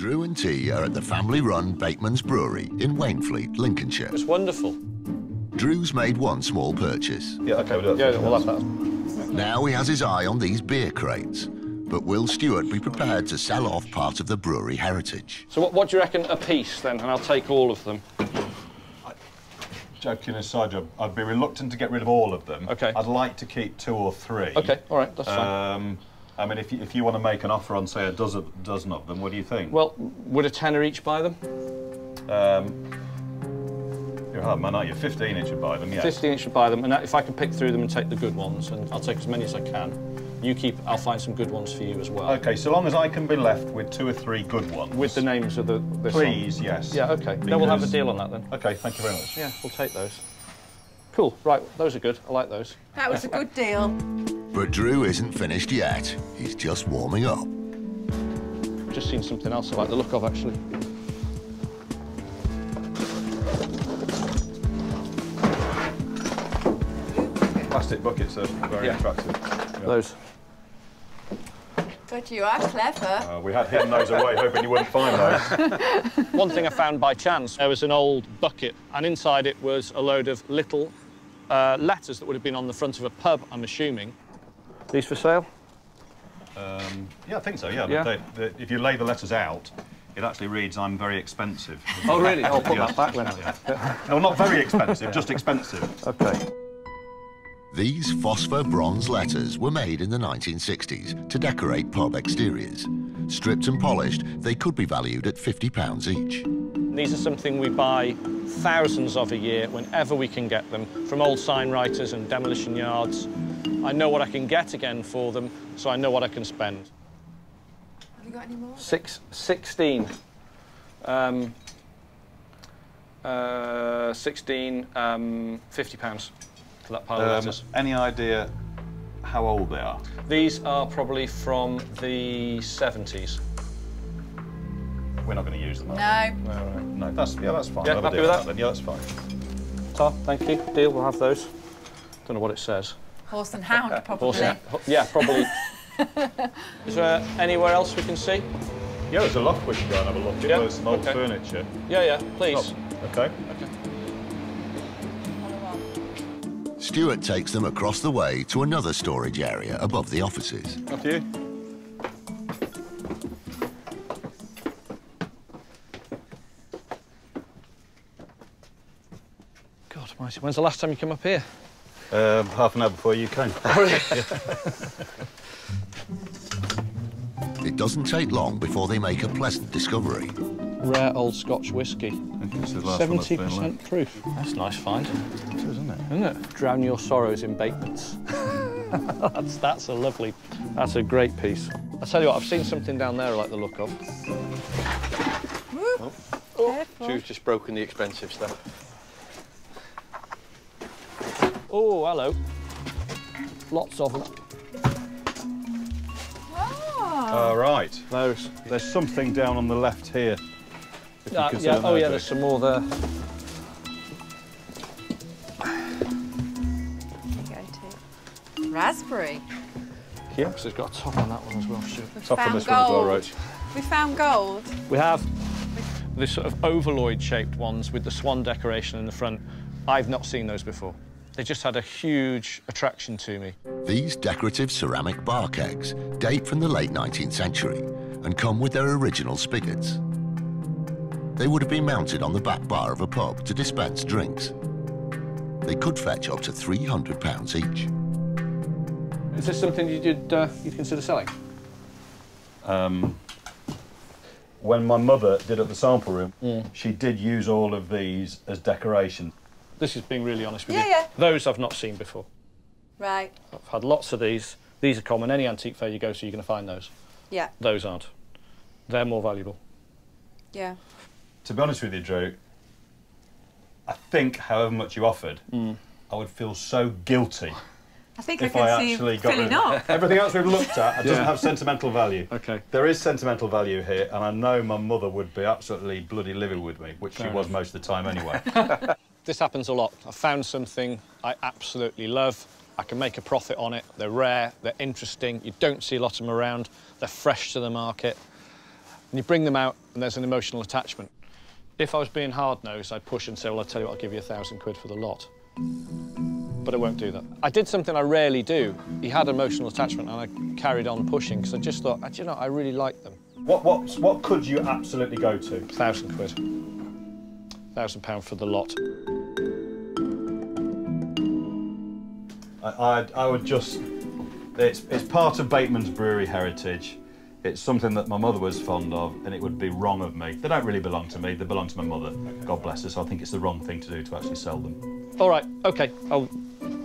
Drew and Tee are at the family-run Bateman's Brewery in Wainfleet, Lincolnshire. It's wonderful. Drew's made one small purchase. Yeah, OK, we'll do that. Yeah, we'll have that. Now he has his eye on these beer crates. But will Stuart be prepared to sell off part of the brewery heritage? So what, what do you reckon a piece, then? And I'll take all of them. Joking aside, I'd- I'd be reluctant to get rid of all of them. OK. I'd like to keep two or three. OK, all right, that's fine. Um, I mean, if you, if you want to make an offer on, say, a dozen, dozen of them, what do you think? Well, would a tenner each buy them? Um, you're hard man, aren't you? 15 inch would buy them, yes. 15 each would buy them, and if I can pick through them and take the good ones, and I'll take as many as I can. You keep, I'll find some good ones for you as well. OK, so long as I can be left with two or three good ones. With the names of the this one. Please, yes. Yeah, OK. Then we'll have a deal on that then. OK, thank you very much. Yeah, we'll take those. Cool, right, those are good. I like those. That was a good deal. But Drew isn't finished yet. He's just warming up. Just seen something else I like the look of, actually. Plastic buckets are very Yeah. attractive. Yeah. Those. God, you are clever. Uh, we had hidden those away, hoping you wouldn't find those. One thing I found by chance, there was an old bucket, and inside it was a load of little uh, letters that would have been on the front of a pub, I'm assuming. These for sale? Um, yeah, I think so, yeah. Yeah. They, they, if you lay the letters out, it actually reads, I'm very expensive. Oh, really? I'll put that back then. no, not very expensive, just expensive. OK. These phosphor bronze letters were made in the 1960s to decorate pub exteriors. Stripped and polished, they could be valued at £50 each. These are something we buy thousands of a year whenever we can get them from old sign writers and demolition yards. I know what I can get again for them, so I know what I can spend. Have you got any more? Six, 16. Um, uh, 16, um, 50 pounds for that pile of Um, letters. any idea how old they are? These are probably from the 70s. We're not going to use them. are No. All right. we? No, that's, yeah, that's fine. Yeah, I'll happy with on that? Yeah, that's fine. Tar, thank you. Deal, we'll have those. Don't know what it says. Horse and hound, probably. Horse and- yeah, probably. Is there anywhere else we can see? Yeah, there's a loft we can go and have a look at. Yeah, There's some old okay. furniture. Yeah, yeah, please. Oh, okay. Stuart takes them across the way to another storage area above the offices. After you. God, mighty. When's the last time you came up here? Um, half an hour before you came. It doesn't take long before they make a pleasant discovery. Rare old Scotch whiskey. This is the last one that's been 70% proof. That's a nice find, It is, isn't it? isn't it? Drown your sorrows in Batemans. that's, that's a lovely, that's a great piece. I tell you what, I've seen something down there I like the look of. Careful. Drew's just broken the expensive stuff. Oh, hello. Lots of them. Oh. All right. Those. There's something down on the left here. Uh, yeah, oh yeah, there's some more there. Go to. Raspberry. Yeah, so it's got a top on that one as well, Stuart. We've Top on found this one as well, gold. Roach. We found gold. We have this sort of ovaloid shaped ones with the swan decoration in the front. I've not seen those before. They just had a huge attraction to me. These decorative ceramic bar kegs date from the late 19th century and come with their original spigots. They would have been mounted on the back bar of a pub to dispense drinks. They could fetch up to £300 each. Is this something you did uh, you'd consider selling? Um, when my mother did at the sample room, she did use all of these as decoration. This is being really honest with Yeah, you. yeah. Those I've not seen before. Right. I've had lots of these. These are common. Any antique fair you go to, you're going to find those. Yeah. Those aren't. They're more valuable. Yeah. To be honest with you, Drew, I think however much you offered, Mm. I would feel so guilty I think if I I see actually got rid up. Everything else we've looked at it doesn't Yeah. have sentimental value. Okay. There is sentimental value here, and I know my mother would be absolutely bloody livid with me, which Fair she was most of the time anyway. This happens a lot. I found something I absolutely love. I can make a profit on it. They're rare, they're interesting. You don't see a lot of them around. They're fresh to the market. And you bring them out, and there's an emotional attachment. If I was being hard-nosed, I'd push and say, well, I'll tell you what, I'll give you a thousand quid for the lot. But I won't do that. I did something I rarely do. He had emotional attachment, and I carried on pushing, because I just thought, "Do you know, I really like them. What, what, what could you absolutely go to? Thousand quid. Thousand pound for the lot. I, I'd, I would just. It's, it's part of Bateman's brewery heritage. It's something that my mother was fond of, and it would be wrong of me. They don't really belong to me, they belong to my mother. God bless her, so I think it's the wrong thing to do to actually sell them. All right, okay, I'll,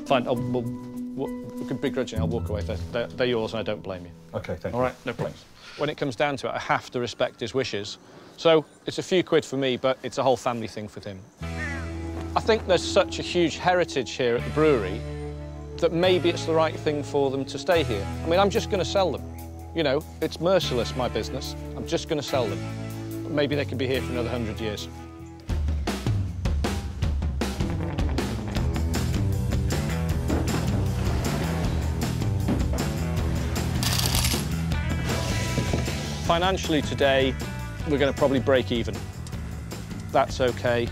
fine, I'll, we'll, we'll, begrudgingly, I'll walk away. They're, they're, they're yours, and I don't blame you. Okay, thank All you. right, no problems. When it comes down to it, I have to respect his wishes. So it's a few quid for me, but it's a whole family thing for him. I think there's such a huge heritage here at the brewery that maybe it's the right thing for them to stay here. I mean, I'm just going to sell them. You know, it's merciless, my business. I'm just going to sell them. But maybe they could be here for another hundred years. Financially today, we're going to probably break even. That's okay.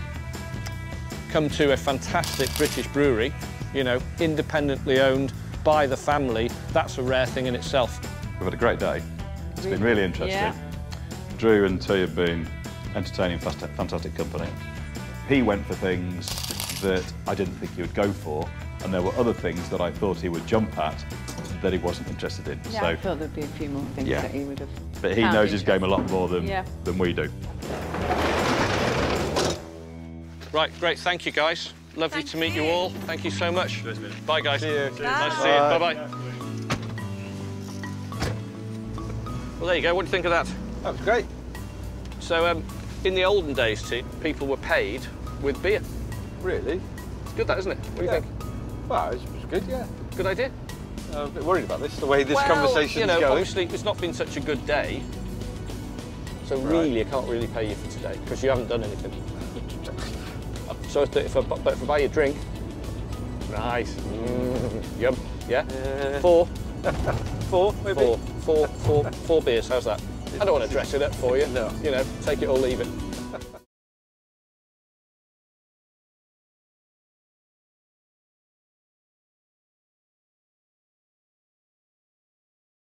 Come to a fantastic British brewery, you know, independently owned by the family. That's a rare thing in itself. We've had a great day. It's been really interesting. Yeah. Drew and Tee have been entertaining, fantastic company. He went for things that I didn't think he would go for, and there were other things that I thought he would jump at that he wasn't interested in. Yeah, so, I thought there'd be a few more things Yeah. that he would have. but he found knows his game a lot more than, Yeah. than we do. Right, great, thank you guys. Lovely Thank to meet you. you. all. Thank you so much. Bye guys. See you. Nice to see you. Bye bye. Well, there you go. What do you think of that? That was great. So, um, in the olden days, too, people were paid with beer. Really? It's good, that isn't it? What do you think? Well, it was good, yeah. Good idea. I'm a bit worried about this, the way this well, conversation you know, is going. obviously it's not been such a good day. So really, I can't really pay you for today because you haven't done anything. so if, if, I, if I buy you a drink, nice, mm, yum, yeah, Yeah. four, Four, maybe? four, four, four, four beers. How's that? I don't want to dress it up for you. No. You know, take it or leave it.